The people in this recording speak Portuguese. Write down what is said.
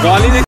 Igual